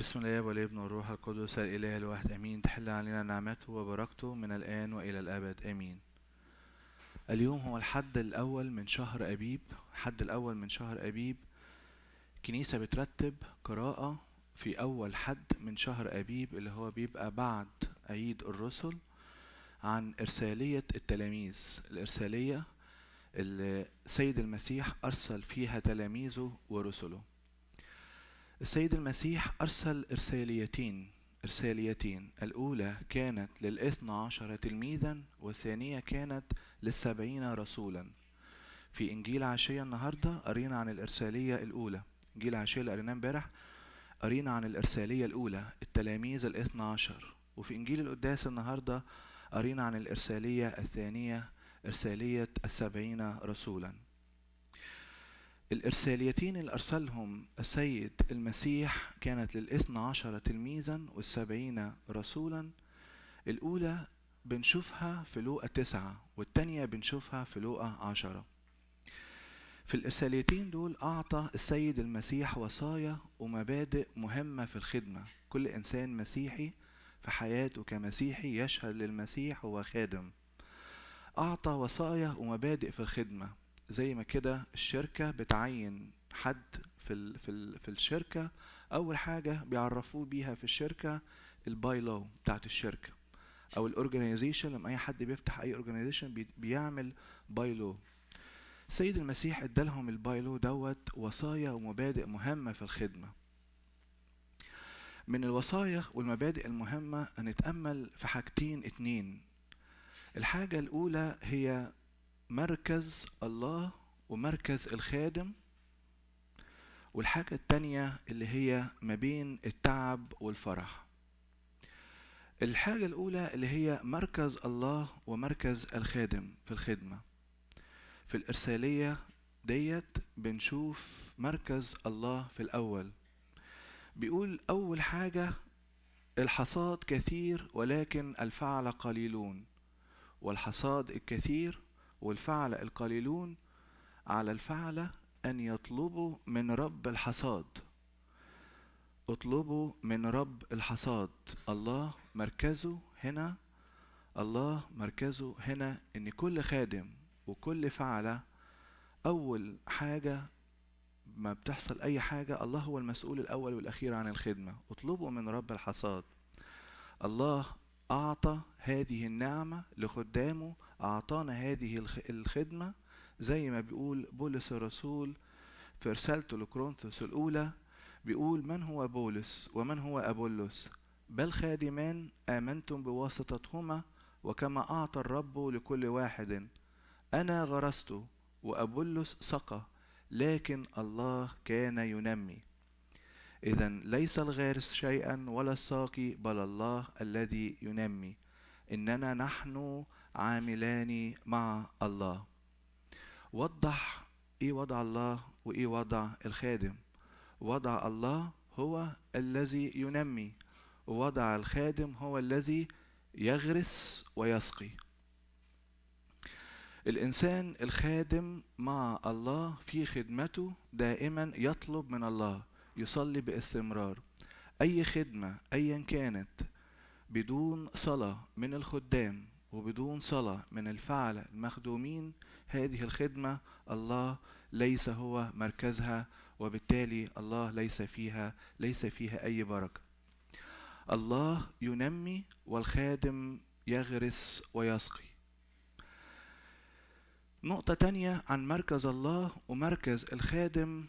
بسم الله والابن والروح القدس الإله الواحد آمين. تحل علينا نعمته وبركته من الآن وإلى الأبد آمين. اليوم هو الحد الأول من شهر أبيب. الحد الأول من شهر أبيب. كنيسة بترتب قراءة في أول حد من شهر أبيب اللي هو بيبقى بعد عيد الرسل عن إرسالية التلاميذ. الإرسالية اللي سيد المسيح أرسل فيها تلاميذه ورسله. السيد المسيح أرسل إرساليتين إرساليتين. الأولى كانت للإثنى عشر تلميذا والثانية كانت للسبعين رسولا. في إنجيل عشية النهاردة قرينا عن الإرسالية الأولى. إنجيل عشية اللي قريناه امبارح قرينا عن الإرسالية الأولى التلاميذ الإثنى عشر. وفي إنجيل القداس النهاردة قرينا عن الإرسالية الثانية إرسالية السبعين رسولا. الإرساليتين اللي أرسلهم السيد المسيح كانت للإثنى عشر تلميذا والسبعين رسولا الأولى بنشوفها في لوقا تسعة والتانية بنشوفها في لوقا عشرة. في الإرساليتين دول أعطى السيد المسيح وصايا ومبادئ مهمة في الخدمة. كل إنسان مسيحي في حياته كمسيحي يشهد للمسيح هو خادم. أعطى وصايا ومبادئ في الخدمة. زي ما كده الشركة بتعين حد في ال في ال في الشركة. أول حاجة بيعرفوه بيها في الشركة ال by-law بتاعت الشركة أو ال organization لما أي حد بيفتح أي organization بيعمل by-law. السيد المسيح ادالهم ال by-law دوت وصايا ومبادئ مهمة في الخدمة. من الوصايا والمبادئ المهمة هنتأمل في حاجتين اتنين. الحاجة الأولى هي مركز الله ومركز الخادم. والحاجة التانية اللي هي ما بين التعب والفرح. الحاجة الأولى اللي هي مركز الله ومركز الخادم في الخدمة. في الإرسالية ديت بنشوف مركز الله في الأول. بيقول أول حاجة الحصاد كثير ولكن الفعل قليلون. والحصاد الكثير والفعل القليلون على الفعل أن يطلبوا من رب الحصاد. اطلبوا من رب الحصاد. الله مركزه هنا الله مركزه هنا إن كل خادم وكل فعلة أول حاجة ما بتحصل أي حاجة الله هو المسؤول الأول والأخير عن الخدمة. اطلبوا من رب الحصاد. الله أعطى هذه النعمة لخدامه أعطانا هذه الخدمة زي ما بيقول بولس الرسول في رسالته لكورنثوس الأولى بيقول من هو بولس ومن هو أبولس؟ بل خادمان آمنتم بواسطتهما وكما أعطى الرب لكل واحد. أنا غرست وأبولس سقى لكن الله كان ينمي. إذا ليس الغارس شيئا ولا الساقي بل الله الذي ينمي. إننا نحن عاملان مع الله. وضح إيه وضع الله وإيه وضع الخادم. وضع الله هو الذي ينمي. ووضع الخادم هو الذي يغرس ويسقي. الإنسان الخادم مع الله في خدمته دائما يطلب من الله يصلي باستمرار. أي خدمة أيا كانت بدون صلاة من الخدام. وبدون صلاة من الفعل المخدومين هذه الخدمة الله ليس هو مركزها وبالتالي الله ليس فيها ليس فيها أي بركة. الله ينمي والخادم يغرس ويسقي. نقطة تانية عن مركز الله ومركز الخادم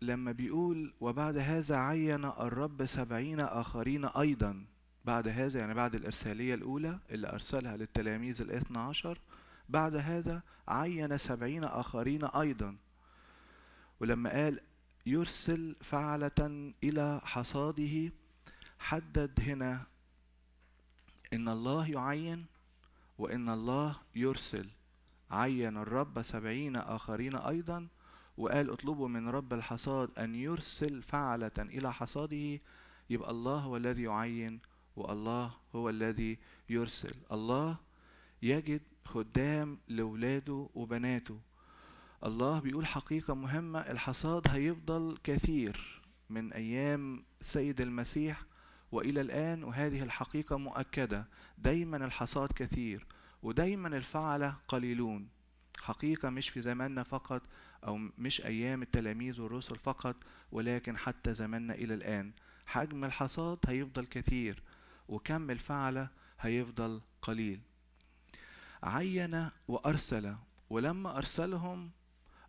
لما بيقول وبعد هذا عين الرب سبعين آخرين أيضا. بعد هذا يعني بعد الإرسالية الأولى اللي أرسلها للتلاميذ الاثنى عشر بعد هذا عين سبعين آخرين أيضا. ولما قال يرسل فعلة إلى حصاده حدد هنا إن الله يعين وإن الله يرسل. عين الرب سبعين آخرين أيضا وقال اطلبوا من رب الحصاد أن يرسل فعلة إلى حصاده يبقى الله هو الذي يعين. والله هو الذي يرسل. الله يجد خدام لولاده وبناته. الله بيقول حقيقة مهمة الحصاد هيفضل كثير من أيام السيد المسيح وإلى الآن وهذه الحقيقة مؤكدة. دايما الحصاد كثير ودايما الفعلة قليلون. حقيقة مش في زماننا فقط أو مش أيام التلاميذ والرسل فقط ولكن حتى زماننا إلى الآن. حجم الحصاد هيفضل كثير. وكم الفعلة هيفضل قليل. عين وأرسل ولما أرسلهم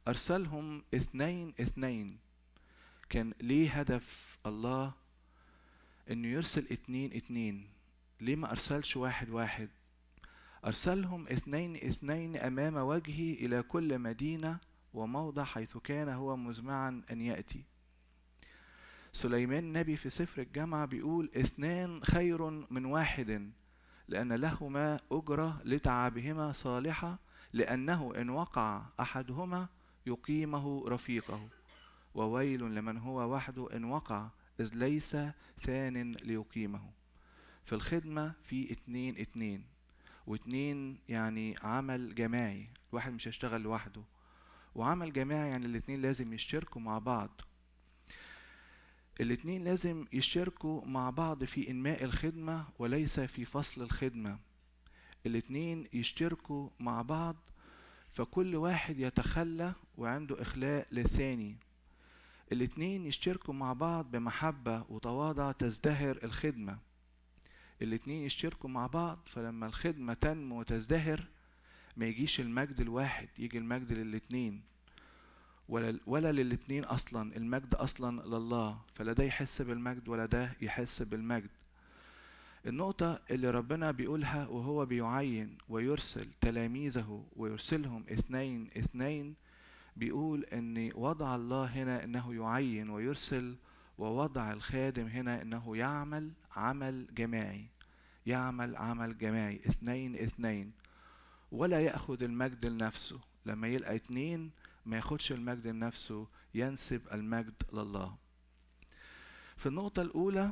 أرسلهم اثنين اثنين. كان ليه هدف الله إنه يرسل اتنين اتنين ليه ما أرسلش واحد واحد؟ أرسلهم اثنين اثنين أمام وجهه إلى كل مدينة وموضع حيث كان هو مزمعا أن يأتي. سليمان النبي في سفر الجامعة بيقول اثنان خير من واحد لأن لهما أجرة لتعبهما صالحة لأنه إن وقع أحدهما يقيمه رفيقه. وويل لمن هو وحده إن وقع إذ ليس ثان ليقيمه. في الخدمة في اتنين اتنين واتنين يعني عمل جماعي الواحد مش هيشتغل لوحده. وعمل جماعي يعني الاتنين لازم يشتركوا مع بعض. الاتنين لازم يشتركوا مع بعض في إنماء الخدمة وليس في فصل الخدمة. الاتنين يشتركوا مع بعض فكل واحد يتخلى وعنده إخلاء للثاني. الاتنين يشتركوا مع بعض بمحبة وتواضع تزدهر الخدمة. الاتنين يشتركوا مع بعض فلما الخدمة تنمو وتزدهر ما يجيش المجد الواحد يجي المجد للاتنين. ولا ولا للاتنين أصلا المجد أصلا لله. فلا ده يحس بالمجد ولا ده يحس بالمجد. النقطة اللي ربنا بيقولها وهو بيعين ويرسل تلاميذه ويرسلهم اثنين اثنين بيقول إن وضع الله هنا إنه يعين ويرسل ووضع الخادم هنا إنه يعمل عمل جماعي. يعمل عمل جماعي. اثنين اثنين. ولا يأخذ المجد لنفسه. لما يلقى اتنين ما ياخدش المجد لنفسه ينسب المجد لله. في النقطة الأولى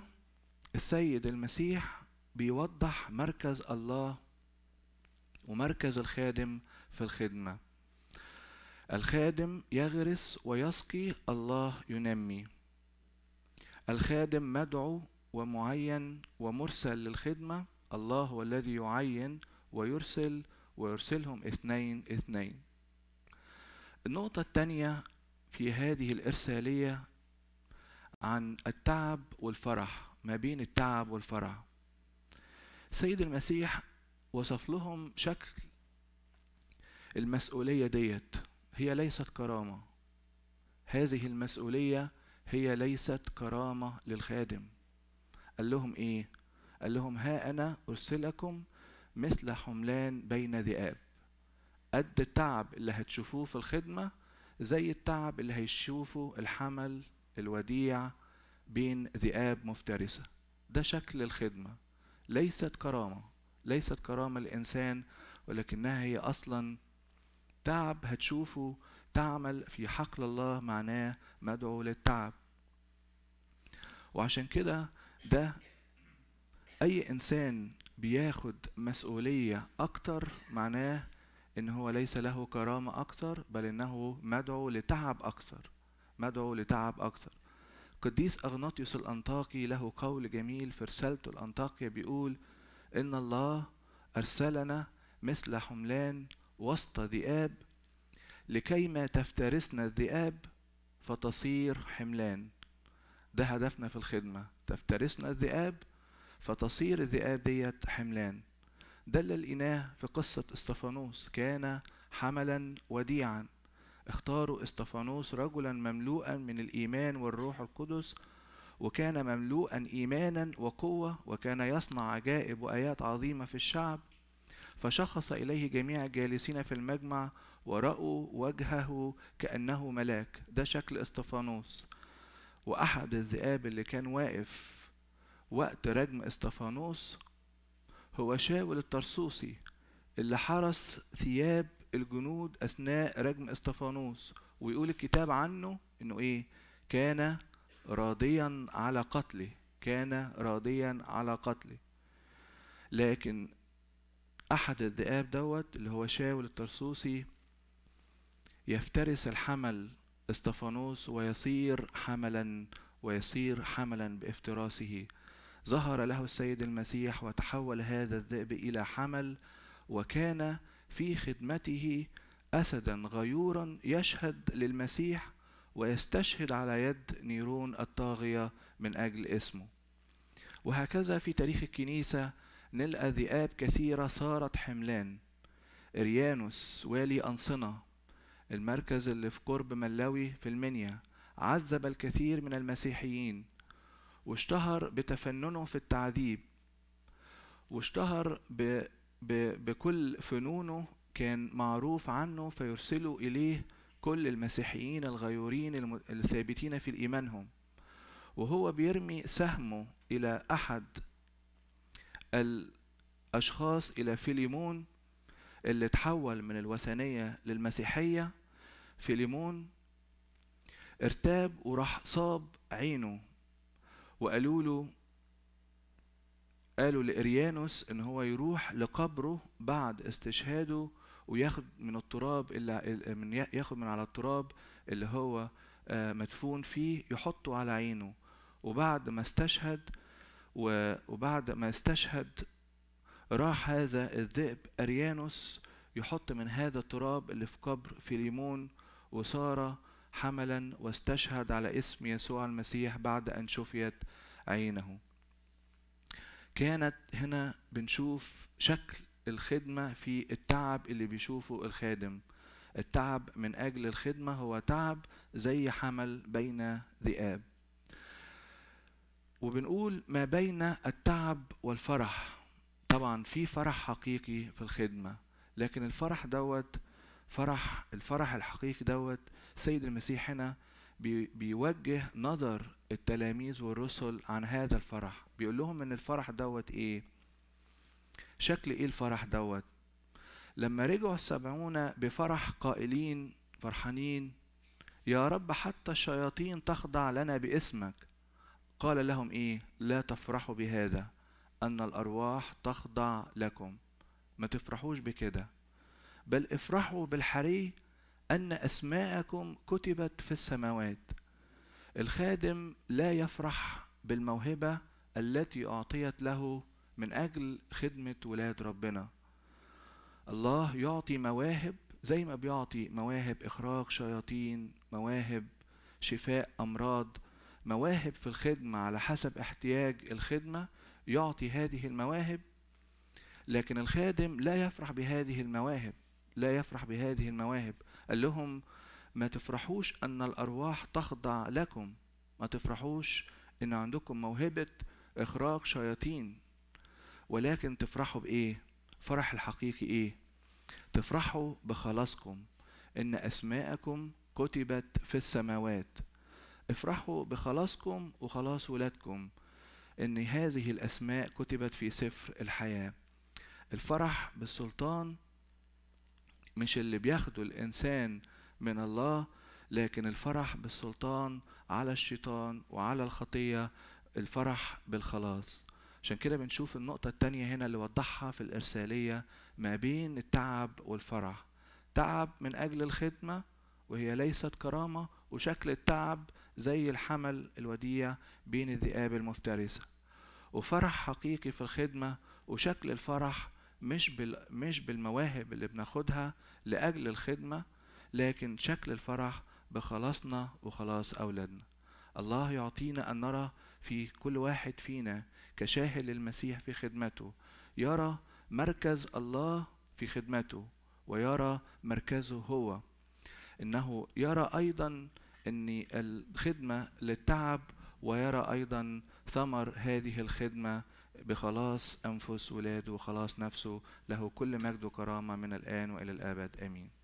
السيد المسيح بيوضح مركز الله ومركز الخادم في الخدمة. الخادم يغرس ويسقي الله ينمي. الخادم مدعو ومعين ومرسل للخدمة الله هو الذي يعين ويرسل ويرسلهم اثنين اثنين. النقطة الثانية في هذه الإرسالية عن التعب والفرح ما بين التعب والفرح. سيد المسيح وصف لهم شكل المسؤولية ديت هي ليست كرامة. هذه المسؤولية هي ليست كرامة للخادم. قال لهم إيه؟ قال لهم ها أنا أرسلكم مثل حملان بين ذئاب. قد التعب اللي هتشوفوه في الخدمة زي التعب اللي هيشوفوا الحمل الوديع بين ذئاب مفترسة. ده شكل الخدمة. ليست كرامة. ليست كرامة الإنسان ولكنها هي أصلا تعب هتشوفه تعمل في حقل الله معناه مدعو للتعب. وعشان كده ده أي إنسان بياخد مسؤولية أكتر معناه إن هو ليس له كرامة أكتر بل إنه مدعو لتعب أكتر مدعو لتعب أكتر. قديس أغناطيوس الأنطاكي له قول جميل في رسالته الأنطاكية بيقول إن الله أرسلنا مثل حملان وسط ذئاب لكيما تفترسنا الذئاب فتصير حملان. ده هدفنا في الخدمة تفترسنا الذئاب فتصير الذئاب ديت حملان. ده اللي لقيناه في قصة إستفانوس كان حملا وديعا. اختاروا إستفانوس رجلا مملوءا من الإيمان والروح القدس وكان مملوءا إيمانا وقوة وكان يصنع عجائب وآيات عظيمة في الشعب. فشخص إليه جميع الجالسين في المجمع ورأوا وجهه كأنه ملاك. ده شكل إستفانوس. وأحد الذئاب اللي كان واقف وقت رجم إستفانوس هو شاول الطرسوسي اللي حرس ثياب الجنود أثناء رجم استفانوس ويقول الكتاب عنه إنه إيه؟ كان راضيا على قتله كان راضيا على قتله. لكن أحد الذئاب دوت اللي هو شاول الطرسوسي يفترس الحمل استفانوس ويصير حملا ويصير حملا بافتراسه. ظهر له السيد المسيح وتحول هذا الذئب إلى حمل وكان في خدمته اسدا غيورا يشهد للمسيح ويستشهد على يد نيرون الطاغية من أجل اسمه. وهكذا في تاريخ الكنيسة نلقى ذئاب كثيرة صارت حملان. إريانوس والي أنصنة المركز اللي في قرب ملاوي في المنيا عذب الكثير من المسيحيين. واشتهر بتفننه في التعذيب. واشتهر ب ب بكل فنونه كان معروف عنه فيرسلوا إليه كل المسيحيين الغيورين الثابتين في إيمانهم وهو بيرمي سهمه إلى أحد الأشخاص إلى فيليمون اللي تحول من الوثنية للمسيحية. فيليمون ارتاب وراح صاب عينه. وقالوا له قالوا لإريانوس إن هو يروح لقبره بعد استشهاده وياخد من التراب اللي من ياخد من على التراب اللي هو مدفون فيه يحطه على عينه. وبعد ما استشهد وبعد ما استشهد راح هذا الذئب أريانوس يحط من هذا التراب اللي في قبر فيليمون وصار حملا واستشهد على اسم يسوع المسيح بعد أن شفيت عينه. كانت هنا بنشوف شكل الخدمة في التعب اللي بيشوفه الخادم. التعب من أجل الخدمة هو تعب زي حمل بين ذئاب. وبنقول ما بين التعب والفرح. طبعا في فرح حقيقي في الخدمة لكن الفرح دوت فرح الفرح الحقيقي دوت سيد المسيح هنا بي بيوجه نظر التلاميذ والرسل عن هذا الفرح. بيقول لهم إن الفرح دوت إيه؟ شكل إيه الفرح دوت؟ لما رجعوا السبعون بفرح قائلين فرحانين يا رب حتى الشياطين تخضع لنا باسمك. قال لهم إيه؟ لا تفرحوا بهذا أن الأرواح تخضع لكم. ما تفرحوش بكده. بل افرحوا بالحري أن أسماءكم كتبت في السماوات. الخادم لا يفرح بالموهبة التي أعطيت له من أجل خدمة ولاد ربنا. الله يعطي مواهب زي ما بيعطي مواهب إخراج شياطين مواهب شفاء أمراض مواهب في الخدمة على حسب احتياج الخدمة يعطي هذه المواهب. لكن الخادم لا يفرح بهذه المواهب. لا يفرح بهذه المواهب. قال لهم ما تفرحوش أن الأرواح تخضع لكم. ما تفرحوش إن عندكم موهبة إخراج شياطين. ولكن تفرحوا بإيه؟ فرح الحقيقي إيه؟ تفرحوا بخلاصكم. إن أسماءكم كتبت في السماوات. افرحوا بخلاصكم وخلاص ولادكم. إن هذه الأسماء كتبت في سفر الحياة. الفرح بالسلطان مش اللي بياخده الإنسان من الله لكن الفرح بالسلطان على الشيطان وعلى الخطية الفرح بالخلاص. عشان كده بنشوف النقطة التانية هنا اللي وضحها في الإرسالية ما بين التعب والفرح. تعب من أجل الخدمة وهي ليست كرامة وشكل التعب زي الحمل الوديع بين الذئاب المفترسة. وفرح حقيقي في الخدمة وشكل الفرح مش بال مش بالمواهب اللي بناخدها لأجل الخدمة لكن شكل الفرح بخلاصنا وخلاص أولادنا. الله يعطينا أن نرى في كل واحد فينا كشاهد للمسيح في خدمته يرى مركز الله في خدمته ويرى مركزه هو. إنه يرى أيضا إن الخدمة للتعب ويرى أيضا ثمر هذه الخدمة بخلاص أنفس ولاده وخلاص نفسه له كل مجد وكرامة من الآن وإلى الأبد. آمين.